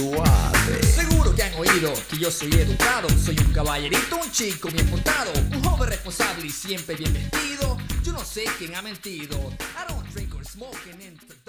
suave. Seguro que han oído que yo soy educado. Soy un caballerito, un chico bien portado. Un joven responsable y siempre bien vestido. Yo no sé quién ha mentido. I don't drink or smoke and